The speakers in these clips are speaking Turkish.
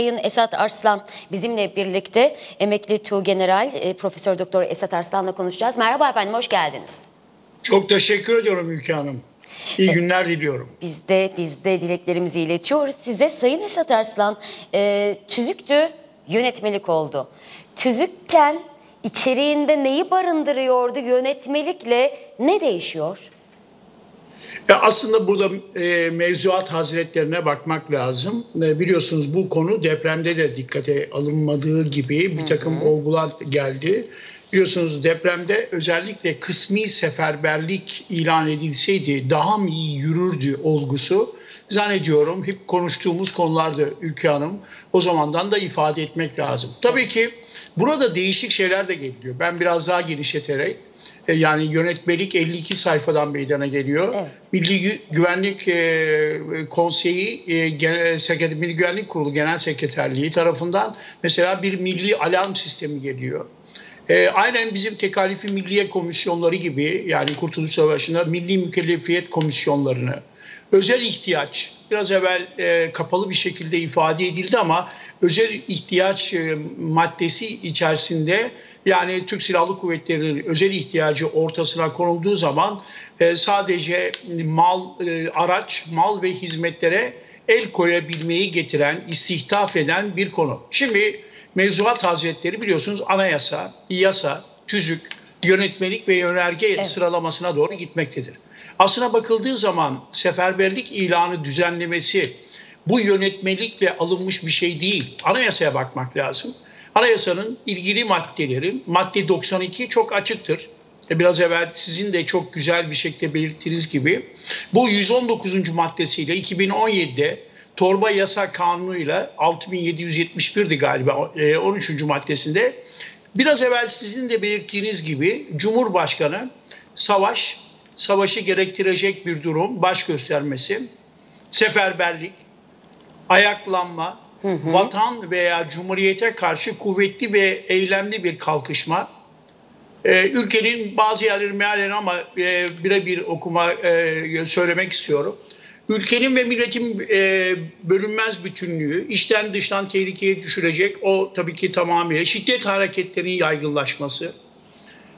Sayın Esat Arslan bizimle birlikte emekli Tuğgeneral e, Profesör Doktor Esat Arslan'la konuşacağız. Merhaba efendim, hoş geldiniz. Çok teşekkür ediyorum Ülke Hanım. İyi günler diliyorum. Biz de biz de dileklerimizi iletiyoruz size. Sayın Esat Arslan, e, tüzüktü, yönetmelik oldu. Tüzükken içeriğinde neyi barındırıyordu, yönetmelikle ne değişiyor? Ya aslında burada e, mevzuat hazretlerine bakmak lazım. E, biliyorsunuz bu konu depremde de dikkate alınmadığı gibi bir takım hı hı. olgular geldi. Biliyorsunuz depremde özellikle kısmi seferberlik ilan edilseydi daha mı iyi yürürdü olgusu zannediyorum hep konuştuğumuz konularda Ülke Hanım o zamandan da ifade etmek lazım. Tabii ki burada değişik şeyler de geliyor. Ben biraz daha genişleterek yani yönetmelik 52 sayfadan meydana geliyor. Evet. Milli Güvenlik e, Konseyi, e, Milli Güvenlik Kurulu Genel Sekreterliği tarafından mesela bir milli alarm sistemi geliyor. E, aynen bizim tekalifi milliye komisyonları gibi yani Kurtuluş Savaşı'nda milli mükellefiyet komisyonlarını, özel ihtiyaç biraz evvel e, kapalı bir şekilde ifade edildi ama özel ihtiyaç e, maddesi içerisinde yani Türk Silahlı Kuvvetleri'nin özel ihtiyacı ortasına konulduğu zaman e, sadece mal, e, araç, mal ve hizmetlere el koyabilmeyi getiren, istihdaf eden bir konu. Şimdi mevzuat hazretleri biliyorsunuz anayasa, yasa, tüzük, yönetmelik ve yönerge evet. sıralamasına doğru gitmektedir. Aslına bakıldığı zaman seferberlik ilanı düzenlemesi bu yönetmelikle alınmış bir şey değil. Anayasaya bakmak lazım. Anayasanın ilgili maddeleri, madde 92 çok açıktır. E, biraz evvel sizin de çok güzel bir şekilde belirttiğiniz gibi bu 119. maddesiyle 2017'de torba yasa kanunuyla 6771'di galiba 13. E, maddesinde biraz evvel sizin de belirttiğiniz gibi Cumhurbaşkanı savaş, savaşı gerektirecek bir durum baş göstermesi, seferberlik, ayaklanma, hı hı. vatan veya cumhuriyete karşı kuvvetli ve eylemli bir kalkışma. Ee, ülkenin bazı yerleri mealen ama e, birebir okuma e, söylemek istiyorum. Ülkenin ve milletin e, bölünmez bütünlüğü içten dıştan tehlikeye düşürecek o tabii ki tamamıyla şiddet hareketlerinin yaygınlaşması,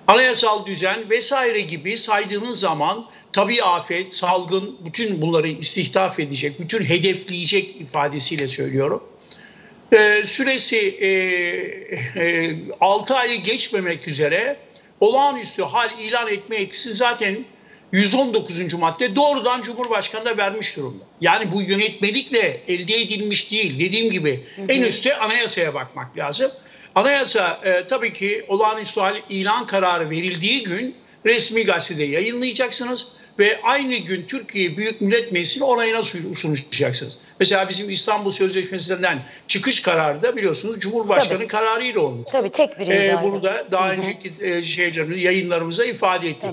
anayasal düzen vesaire gibi saydığınız zaman tabi afet, salgın bütün bunları istihdaf edecek, bütün hedefleyecek ifadesiyle söylüyorum. Ee, süresi e, e, 6 ayı geçmemek üzere olağanüstü hal ilan etme etkisi zaten 119. madde doğrudan Cumhurbaşkanı'na vermiş durumda. Yani bu yönetmelikle elde edilmiş değil. Dediğim gibi hı hı. en üstte anayasaya bakmak lazım. Anayasa e, tabii ki olağanüstü hal ilan kararı verildiği gün resmi gazetede yayınlayacaksınız ve aynı gün Türkiye Büyük Millet Meclisi'ne onayına sunacaksınız. Mesela bizim İstanbul Sözleşmesi'nden çıkış kararı da biliyorsunuz Cumhurbaşkanı Tabii. kararıyla olmuş. Tabii tek bir. Ee, bunu da daha önceki e, şeylerini yayınlarımıza ifade ettik.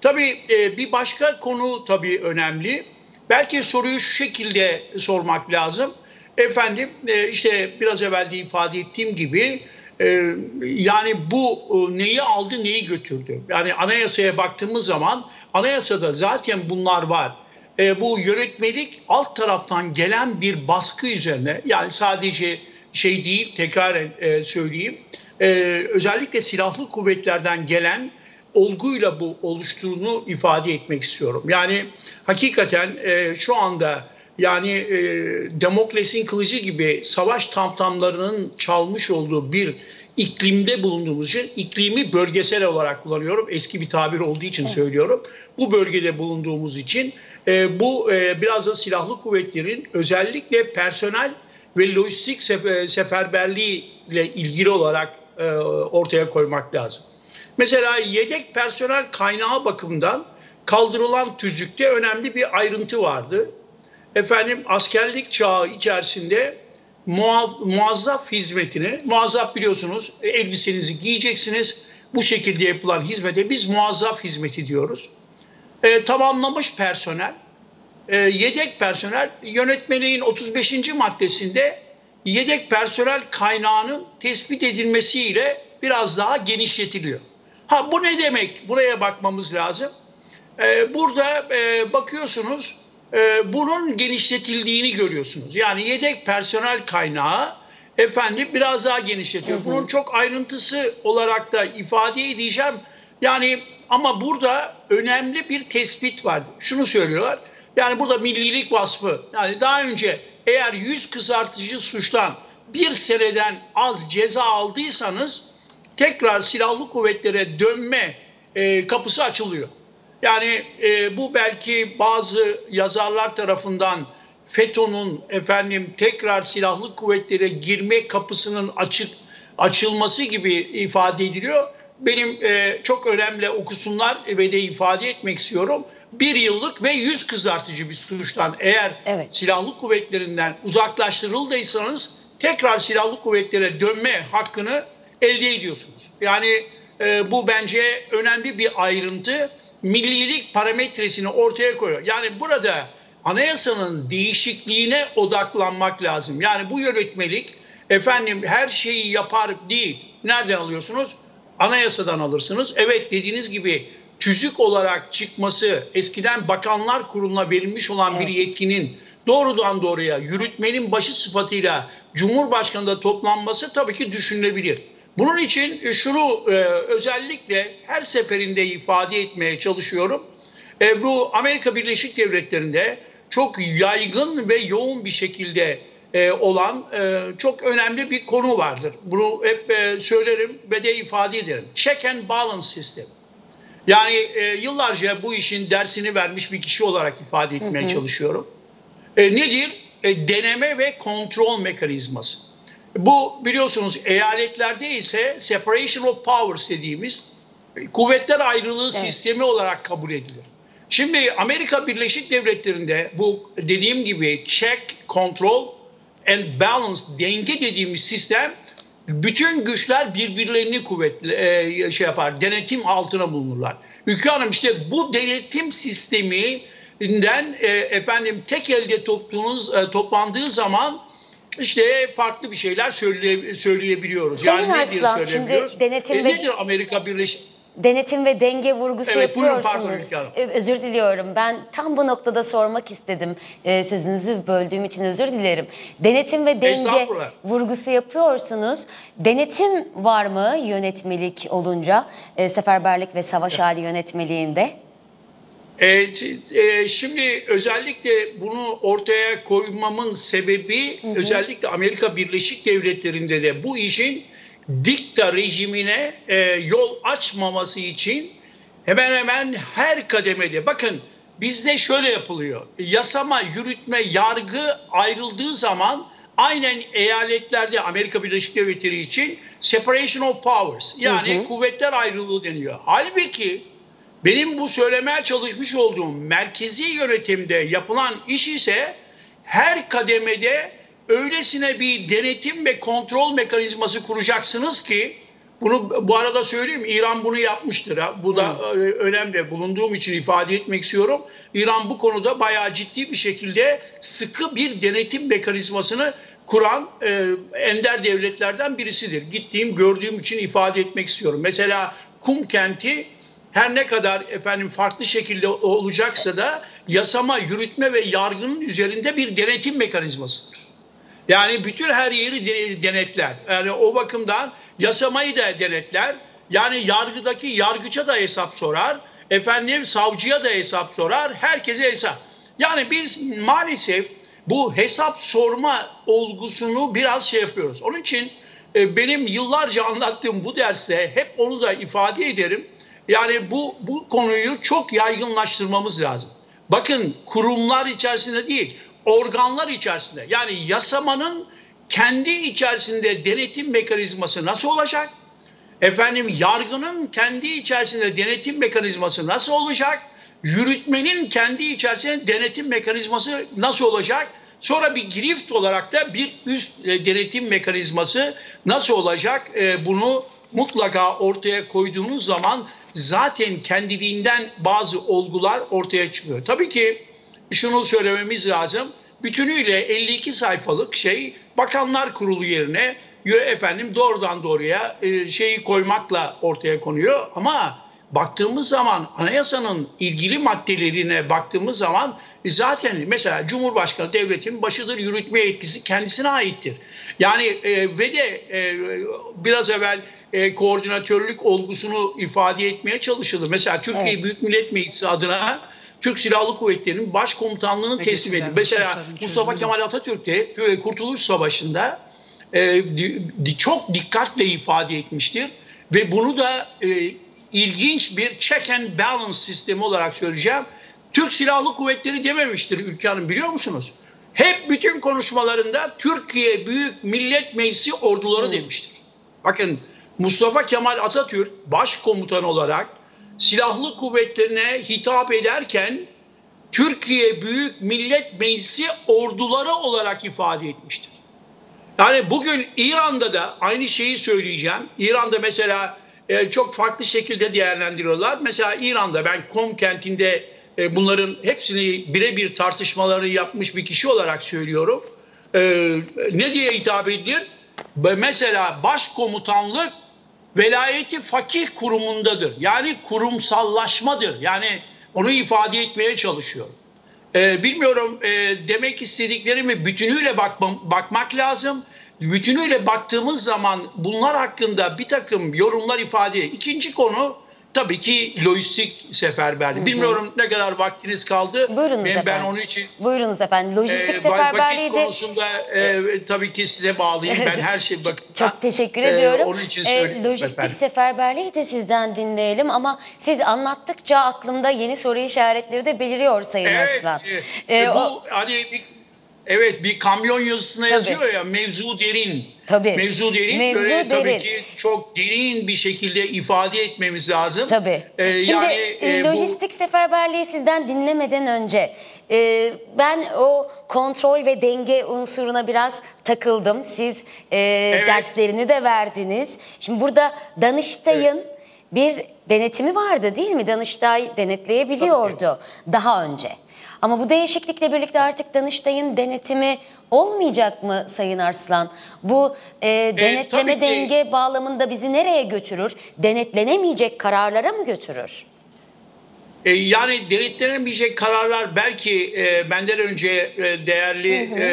Tabii, tabii e, bir başka konu tabii önemli. Belki soruyu şu şekilde sormak lazım. Efendim e, işte biraz evvel de ifade ettiğim gibi ee, yani bu e, neyi aldı neyi götürdü? Yani anayasaya baktığımız zaman anayasada zaten bunlar var. E, bu yönetmelik alt taraftan gelen bir baskı üzerine yani sadece şey değil tekrar e, söyleyeyim e, özellikle silahlı kuvvetlerden gelen olguyla bu oluştuğunu ifade etmek istiyorum. Yani hakikaten e, şu anda yani e, Demokles'in kılıcı gibi savaş tamtamlarının çalmış olduğu bir iklimde bulunduğumuz için iklimi bölgesel olarak kullanıyorum. Eski bir tabir olduğu için evet. söylüyorum. Bu bölgede bulunduğumuz için e, bu e, biraz da silahlı kuvvetlerin özellikle personel ve lojistik sefer, seferberliği ile ilgili olarak e, ortaya koymak lazım. Mesela yedek personel kaynağı bakımından kaldırılan tüzükte önemli bir ayrıntı vardı efendim askerlik çağı içerisinde muav, muazzaf hizmetini, muazzaf biliyorsunuz elbisenizi giyeceksiniz. Bu şekilde yapılan hizmete biz muazzaf hizmeti diyoruz. E, tamamlamış personel, e, yedek personel yönetmeliğin 35. maddesinde yedek personel kaynağının tespit edilmesiyle biraz daha genişletiliyor. Ha bu ne demek? Buraya bakmamız lazım. Ee, burada e, bakıyorsunuz e, bunun genişletildiğini görüyorsunuz. Yani yedek personel kaynağı efendim biraz daha genişletiyor. Bunun çok ayrıntısı olarak da ifade edeceğim. Yani ama burada önemli bir tespit var. Şunu söylüyorlar. Yani burada millilik vasfı. Yani daha önce eğer yüz kızartıcı suçtan bir seneden az ceza aldıysanız tekrar silahlı kuvvetlere dönme e, kapısı açılıyor. Yani e, bu belki bazı yazarlar tarafından FETÖ'nün efendim tekrar silahlı kuvvetlere girme kapısının açık açılması gibi ifade ediliyor. Benim e, çok önemli okusunlar ve de ifade etmek istiyorum. Bir yıllık ve yüz kızartıcı bir suçtan eğer Evet. silahlı kuvvetlerinden uzaklaştırıldıysanız tekrar silahlı kuvvetlere dönme hakkını elde ediyorsunuz. Yani e, bu bence önemli bir ayrıntı. Millilik parametresini ortaya koyuyor. Yani burada anayasanın değişikliğine odaklanmak lazım. Yani bu yönetmelik efendim her şeyi yapar değil. Nereden alıyorsunuz? Anayasadan alırsınız. Evet dediğiniz gibi tüzük olarak çıkması eskiden bakanlar kuruluna verilmiş olan bir Evet. yetkinin doğrudan doğruya yürütmenin başı sıfatıyla Cumhurbaşkanı'nda toplanması tabii ki düşünülebilir. Bunun için e, şunu e, özellikle her seferinde ifade etmeye çalışıyorum. E, bu Amerika Birleşik Devletleri'nde çok yaygın ve yoğun bir şekilde e, olan e, çok önemli bir konu vardır. Bunu hep e, söylerim ve de ifade ederim. Check and balance sistemi. Yani e, yıllarca bu işin dersini vermiş bir kişi olarak ifade etmeye çalışıyorum. E, nedir? E, deneme ve kontrol mekanizması. Bu biliyorsunuz eyaletlerde ise separation of powers dediğimiz kuvvetler ayrılığı sistemi olarak kabul edilir. Şimdi Amerika Birleşik Devletleri'nde bu dediğim gibi check, control and balance denge dediğimiz sistem bütün güçler birbirlerini kuvvetli e, şey yapar, denetim altına bulunurlar. Ülke Hanım işte bu denetim sisteminden e, efendim tek elde topluğunuz e, toplandığı zaman işte farklı bir şeyler söyleye, söyleyebiliyoruz. Sayın yani Arslan, şimdi söyleyebiliyoruz? denetim E, ve- nedir Amerika Birleşik Denetim ve denge vurgusu Evet, buyurun, yapıyorsunuz. pardon. Ö- Özür diliyorum. Ben tam bu noktada sormak istedim. Ee, sözünüzü böldüğüm için özür dilerim. Denetim ve denge vurgusu yapıyorsunuz. Denetim var mı yönetmelik olunca e, seferberlik ve savaş hali yönetmeliğinde? E, ç- e, şimdi özellikle bunu ortaya koymamın sebebi özellikle Amerika Birleşik Devletleri'nde de bu işin dikta rejimine e, yol açmaması için hemen hemen her kademede bakın bizde şöyle yapılıyor. Yasama, yürütme, yargı ayrıldığı zaman aynen eyaletlerde Amerika Birleşik Devletleri için separation of powers yani kuvvetler ayrılığı deniyor. Halbuki benim bu söylemeye çalışmış olduğum merkezi yönetimde yapılan iş ise her kademede öylesine bir denetim ve kontrol mekanizması kuracaksınız ki bunu bu arada söyleyeyim İran bunu yapmıştır. Ha. Bu da e, önemli. Bulunduğum için ifade etmek istiyorum. İran bu konuda bayağı ciddi bir şekilde sıkı bir denetim mekanizmasını kuran e, ender devletlerden birisidir. Gittiğim, gördüğüm için ifade etmek istiyorum. Mesela Kum kenti her ne kadar efendim farklı şekilde olacaksa da yasama, yürütme ve yargının üzerinde bir denetim mekanizmasıdır. Yani bütün her yeri de- denetler. Yani o bakımdan yasamayı da denetler. Yani yargıdaki yargıça da hesap sorar. Efendim savcıya da hesap sorar. Herkese hesap. Yani biz maalesef bu hesap sorma olgusunu biraz şey yapıyoruz. Onun için e, benim yıllarca anlattığım bu derste hep onu da ifade ederim. Yani bu bu konuyu çok yaygınlaştırmamız lazım. Bakın kurumlar içerisinde değil, organlar içerisinde. Yani yasamanın kendi içerisinde denetim mekanizması nasıl olacak? Efendim yargının kendi içerisinde denetim mekanizması nasıl olacak? Yürütmenin kendi içerisinde denetim mekanizması nasıl olacak? Sonra bir girift olarak da bir üst e, denetim mekanizması nasıl olacak? E, bunu mutlaka ortaya koyduğunuz zaman zaten kendiliğinden bazı olgular ortaya çıkıyor. Tabii ki şunu söylememiz lazım. Bütünüyle 52 sayfalık şey Bakanlar Kurulu yerine efendim doğrudan doğruya e, şeyi koymakla ortaya konuyor ama baktığımız zaman anayasanın ilgili maddelerine baktığımız zaman zaten mesela Cumhurbaşkanı devletin başıdır yürütme etkisi kendisine aittir. Yani e, ve de e, biraz evvel e, koordinatörlük olgusunu ifade etmeye çalışıldı. Mesela Türkiye Evet. Büyük Millet Meclisi adına Türk Silahlı Kuvvetleri'nin başkomutanlığını Peki, teslim edildi. Mesela Mustafa çözümü Kemal Atatürk de e, Kurtuluş Savaşı'nda e, çok dikkatle ifade etmiştir ve bunu da e, ilginç bir check and balance sistemi olarak söyleyeceğim. Türk Silahlı Kuvvetleri dememiştir Ülke Hanım biliyor musunuz? Hep bütün konuşmalarında Türkiye Büyük Millet Meclisi orduları demiştir. Bakın Mustafa Kemal Atatürk başkomutan olarak silahlı kuvvetlerine hitap ederken Türkiye Büyük Millet Meclisi orduları olarak ifade etmiştir. Yani bugün İran'da da aynı şeyi söyleyeceğim. İran'da mesela e, çok farklı şekilde değerlendiriyorlar. Mesela İran'da ben Kom kentinde e, bunların hepsini birebir tartışmaları yapmış bir kişi olarak söylüyorum. E, ne diye hitap edilir? Mesela başkomutanlık velayeti fakih kurumundadır. Yani kurumsallaşmadır. Yani onu ifade etmeye çalışıyorum. Ee, bilmiyorum e, demek istediklerimi bütünüyle bakmam, bakmak lazım. Bütünüyle baktığımız zaman bunlar hakkında bir takım yorumlar ifade. İkinci konu tabii ki lojistik seferberliği. Bilmiyorum ne kadar vaktiniz kaldı. Buyurunuz ben, ben efendim. onun için Buyurunuz efendim. Lojistik e, seferberliği vakit de konusunda e, tabii ki size bağlıyım. Ben her şey bakın. Çok teşekkür e, ediyorum. onun için söylüyorum lojistik efendim. seferberliği de sizden dinleyelim ama siz anlattıkça aklımda yeni soru işaretleri de beliriyor Sayın Evet. Arslan. e, Ee, bu o- hani bir, evet bir kamyon yazısına yazıyor ya mevzu derin. Tabii. Mevzu derin Mevzu böyle tabii derin. ki çok derin bir şekilde ifade etmemiz lazım. Tabii. Ee, Şimdi yani e, e, bu- lojistik seferberliği sizden dinlemeden önce e, ben o kontrol ve denge unsuruna biraz takıldım. Siz e, derslerini de verdiniz. Şimdi burada Danıştay'ın bir denetimi vardı değil mi? Danıştay denetleyebiliyordu daha önce. Ama bu değişiklikle birlikte artık Danıştay'ın denetimi olmayacak mı Sayın Arslan? Bu e, denetleme tabii ki. denge bağlamında bizi nereye götürür? Denetlenemeyecek kararlara mı götürür? E, yani denetlenemeyecek kararlar belki e, benden önce e, değerli e,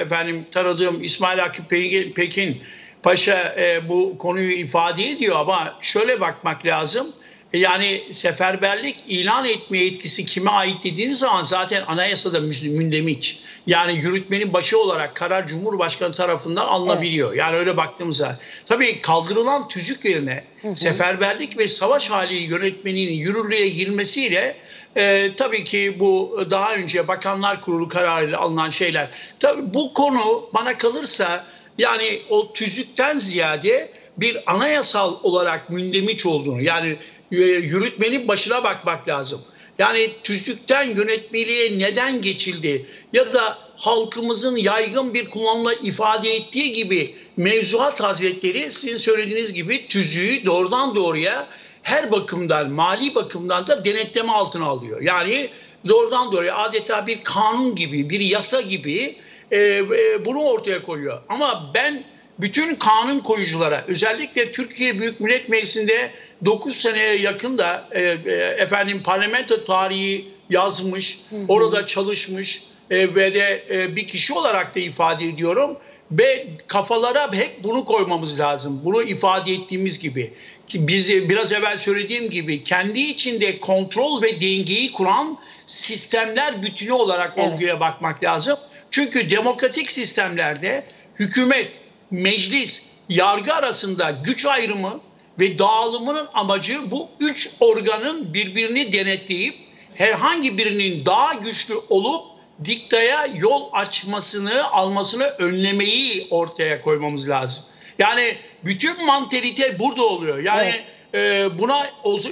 efendim tanıdığım İsmail Hakkı Pekin, Pekin Paşa e, bu konuyu ifade ediyor ama şöyle bakmak lazım. Yani seferberlik ilan etme etkisi kime ait dediğiniz zaman zaten anayasada mü- mündemiş. Yani yürütmenin başı olarak karar Cumhurbaşkanı tarafından alınabiliyor. Yani öyle baktığımızda. Tabii kaldırılan tüzük yerine seferberlik ve savaş hali yönetmeninin yürürlüğe girmesiyle e, tabii ki bu daha önce Bakanlar Kurulu kararıyla alınan şeyler. Tabii bu konu bana kalırsa yani o tüzükten ziyade bir anayasal olarak mündemiş olduğunu yani yürütmenin başına bakmak lazım. Yani tüzükten yönetmeliğe neden geçildi ya da halkımızın yaygın bir kullanımla ifade ettiği gibi mevzuat hazretleri sizin söylediğiniz gibi tüzüğü doğrudan doğruya her bakımdan mali bakımdan da denetleme altına alıyor. Yani doğrudan doğruya adeta bir kanun gibi bir yasa gibi e, e, bunu ortaya koyuyor. Ama ben bütün kanun koyuculara özellikle Türkiye Büyük Millet Meclisi'nde 9 seneye yakın da e, e, efendim parlamento tarihi yazmış, orada çalışmış e, ve de e, bir kişi olarak da ifade ediyorum ve kafalara hep bunu koymamız lazım. Bunu ifade ettiğimiz gibi. Ki bizi biraz evvel söylediğim gibi kendi içinde kontrol ve dengeyi kuran sistemler bütünü olarak Evet. olguya bakmak lazım. Çünkü demokratik sistemlerde hükümet, meclis, yargı arasında güç ayrımı ve dağılımının amacı bu üç organın birbirini denetleyip herhangi birinin daha güçlü olup diktaya yol açmasını, almasını önlemeyi ortaya koymamız lazım. Yani bütün mantalite burada oluyor. Yani e, buna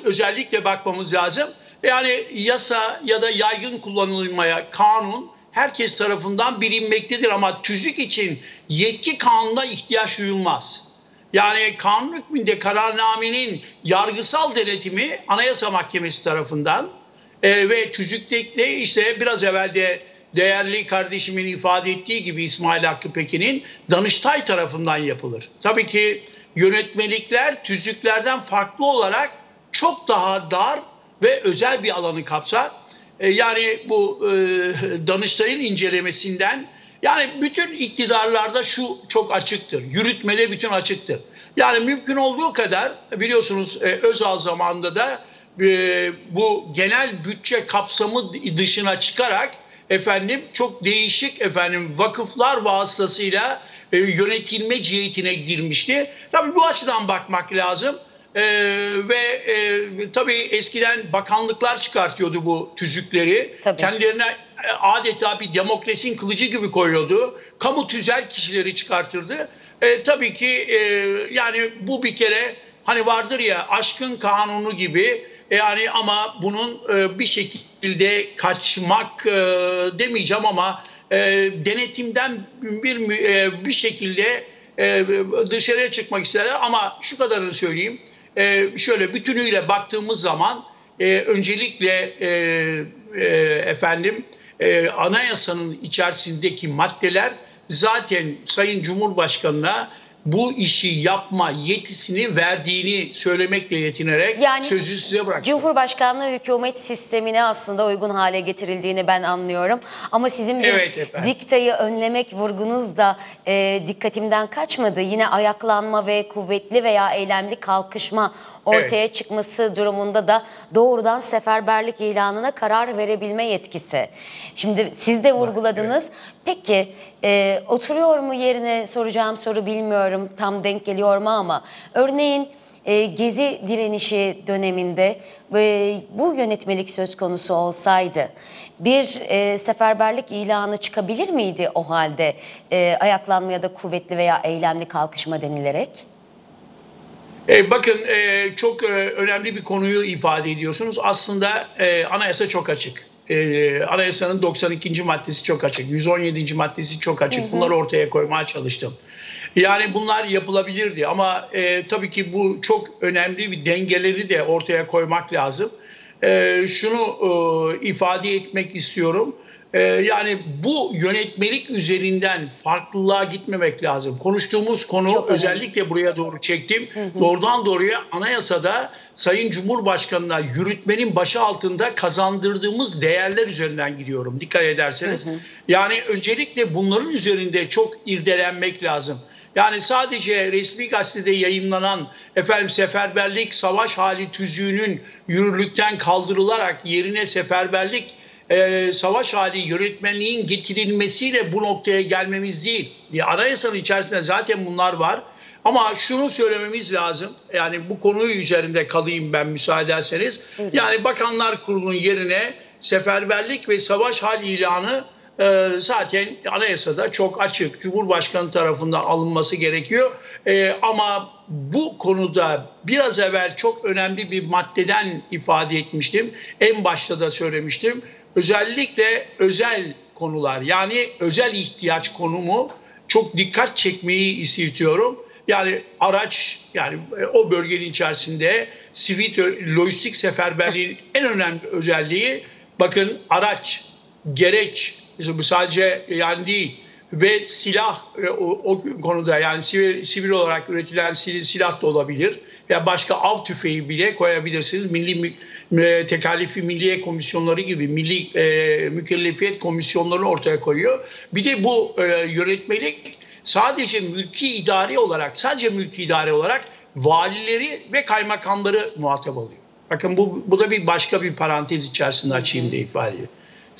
özellikle bakmamız lazım. Yani yasa ya da yaygın kullanılmaya kanun herkes tarafından bilinmektedir ama tüzük için yetki kanuna ihtiyaç duyulmaz. Yani kanun hükmünde kararnamenin yargısal denetimi Anayasa Mahkemesi tarafından e, ve tüzükte işte biraz evvel de değerli kardeşimin ifade ettiği gibi İsmail Hakkı Pekin'in Danıştay tarafından yapılır. Tabii ki yönetmelikler tüzüklerden farklı olarak çok daha dar ve özel bir alanı kapsar. E, yani bu e, Danıştay'ın incelemesinden yani bütün iktidarlarda şu çok açıktır. Yürütmede bütün açıktır. Yani mümkün olduğu kadar biliyorsunuz e, Özal zamanında da e, bu genel bütçe kapsamı dışına çıkarak efendim çok değişik efendim vakıflar vasıtasıyla e, yönetilme cihetine girmişti. Tabii bu açıdan bakmak lazım. Ee, ve e, tabii eskiden bakanlıklar çıkartıyordu bu tüzükleri. Tabii. Kendilerine e, adeta bir demokrasinin kılıcı gibi koyuyordu. Kamu tüzel kişileri çıkartırdı. E, tabii ki e, yani bu bir kere hani vardır ya aşkın kanunu gibi e, yani ama bunun e, bir şekilde kaçmak e, demeyeceğim ama e, denetimden bir e, bir şekilde e, dışarıya çıkmak isterler ama şu kadarını söyleyeyim e, şöyle bütünüyle baktığımız zaman e, öncelikle e, e, efendim e, anayasanın içerisindeki maddeler zaten Sayın Cumhurbaşkanı'na bu işi yapma yetisini verdiğini söylemekle yetinerek yani, sözü size bırakıyorum. Cumhurbaşkanlığı hükümet sistemine aslında uygun hale getirildiğini ben anlıyorum. Ama sizin bir evet, diktayı önlemek vurgunuz da e, dikkatimden kaçmadı. Yine ayaklanma ve kuvvetli veya eylemli kalkışma ortaya evet. çıkması durumunda da doğrudan seferberlik ilanına karar verebilme yetkisi. Şimdi siz de vurguladınız. Evet. Peki e, oturuyor mu yerine soracağım soru bilmiyorum tam denk geliyor mu ama örneğin e, Gezi direnişi döneminde e, bu yönetmelik söz konusu olsaydı bir e, seferberlik ilanı çıkabilir miydi o halde e, ayaklanma ya da kuvvetli veya eylemli kalkışma denilerek? E, bakın e, çok e, önemli bir konuyu ifade ediyorsunuz. Aslında e, anayasa çok açık. E, anayasanın 92. maddesi çok açık. 117. maddesi çok açık. Hı hı. Bunları ortaya koymaya çalıştım. Yani bunlar yapılabilirdi ama e, tabii ki bu çok önemli bir dengeleri de ortaya koymak lazım. E, şunu e, ifade etmek istiyorum. Ee, yani bu yönetmelik üzerinden farklılığa gitmemek lazım. Konuştuğumuz konu Çok özellikle önemli. buraya doğru çektim. Hı hı. Doğrudan doğruya anayasada Sayın Cumhurbaşkanı'na yürütmenin başı altında kazandırdığımız değerler üzerinden gidiyorum. Dikkat ederseniz. Hı hı. Yani öncelikle bunların üzerinde çok irdelenmek lazım. Yani sadece resmi gazetede yayınlanan efendim seferberlik savaş hali tüzüğünün yürürlükten kaldırılarak yerine seferberlik e, savaş hali yönetmenliğin getirilmesiyle bu noktaya gelmemiz değil. Bir anayasanın içerisinde zaten bunlar var. Ama şunu söylememiz lazım. Yani bu konuyu üzerinde kalayım ben müsaade ederseniz. Evet. Yani Bakanlar Kurulu'nun yerine seferberlik ve savaş hali ilanı e, zaten anayasada çok açık. Cumhurbaşkanı tarafından alınması gerekiyor. E, ama bu konuda biraz evvel çok önemli bir maddeden ifade etmiştim. En başta da söylemiştim özellikle özel konular yani özel ihtiyaç konumu çok dikkat çekmeyi istiyorum. Yani araç yani e, o bölgenin içerisinde sivil lojistik seferberliğin en önemli özelliği bakın araç, gereç bu sadece yani değil ve silah e, o, o konuda yani sivil, sivil olarak üretilen sil, silah da olabilir ya başka av tüfeği bile koyabilirsiniz. Milli e, Tekalifi Milliye Komisyonları gibi milli e, mükellefiyet komisyonlarını ortaya koyuyor. Bir de bu e, yönetmelik sadece mülki idari olarak sadece mülki idari olarak valileri ve kaymakamları muhatap alıyor. Bakın bu, bu da bir başka bir parantez içerisinde açayım diye ifade ediyor.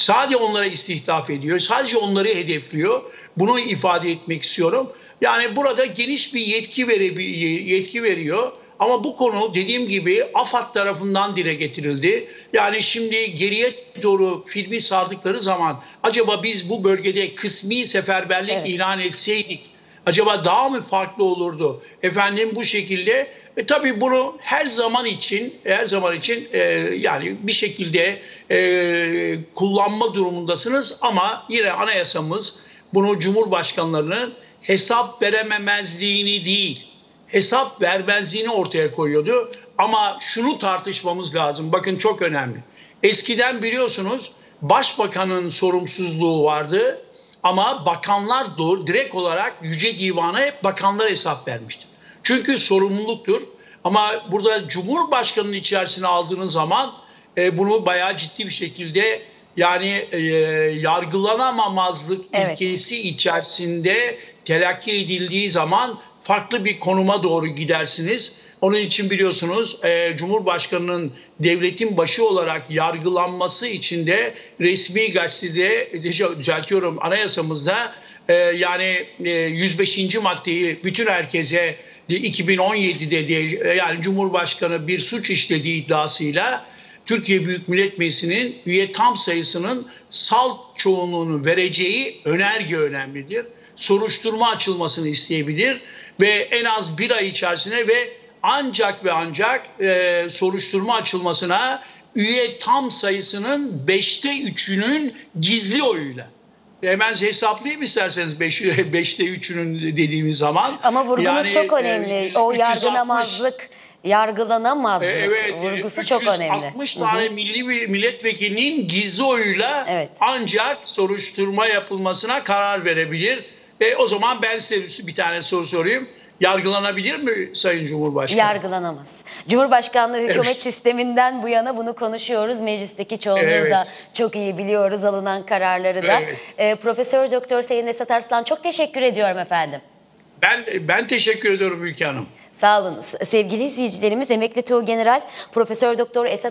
Sadece onlara istihdaf ediyor. Sadece onları hedefliyor. Bunu ifade etmek istiyorum. Yani burada geniş bir yetki, vere, yetki veriyor. Ama bu konu dediğim gibi AFAD tarafından dile getirildi. Yani şimdi geriye doğru filmi sardıkları zaman acaba biz bu bölgede kısmi seferberlik evet. ilan etseydik acaba daha mı farklı olurdu? Efendim bu şekilde e, tabii bunu her zaman için her zaman için e, yani bir şekilde e, kullanma durumundasınız ama yine anayasamız bunu cumhurbaşkanlarının hesap verememezliğini değil hesap vermezliğini ortaya koyuyordu. Ama şunu tartışmamız lazım. Bakın çok önemli. Eskiden biliyorsunuz başbakanın sorumsuzluğu vardı ama bakanlar direkt olarak Yüce Divan'a hep bakanlar hesap vermişti. Çünkü sorumluluktur. Ama burada Cumhurbaşkanı'nın içerisine aldığınız zaman e, bunu bayağı ciddi bir şekilde yani e, yargılanamamazlık Evet. ilkesi içerisinde telakki edildiği zaman farklı bir konuma doğru gidersiniz. Onun için biliyorsunuz e, Cumhurbaşkanı'nın devletin başı olarak yargılanması için de resmi gazetede düzeltiyorum anayasamızda e, yani e, 105. maddeyi bütün herkese 2017'de diye yani Cumhurbaşkanı bir suç işlediği iddiasıyla Türkiye Büyük Millet Meclisi'nin üye tam sayısının salt çoğunluğunu vereceği önerge önemlidir. Soruşturma açılmasını isteyebilir ve en az bir ay içerisinde ve ancak ve ancak e, soruşturma açılmasına üye tam sayısının beşte üçünün gizli oyuyla. Hemen hesaplayayım isterseniz beş, beşte üçünün dediğimiz zaman. Ama vurgunuz Yani, çok e, önemli. yüz- o 360 yargılamazlık, yargılanamazlık e, Evet, vurgusu e, çok önemli. 360 Hı hı. tane milli bir milletvekilinin gizli oyuyla Evet. ancak soruşturma yapılmasına karar verebilir. Ve o zaman ben size bir tane soru sorayım. Yargılanabilir mi Sayın Cumhurbaşkanı? Yargılanamaz. Cumhurbaşkanlığı hükümet Evet. sisteminden bu yana bunu konuşuyoruz. Meclisteki çoğunluğu Evet. da çok iyi biliyoruz alınan kararları da. Evet. Ee, Profesör Doktor Sayın Esat Arslan çok teşekkür ediyorum efendim. Ben ben teşekkür ediyorum Ülke Hanım. Sağ olun. Sevgili izleyicilerimiz emekli Tuğ General Profesör Doktor Esat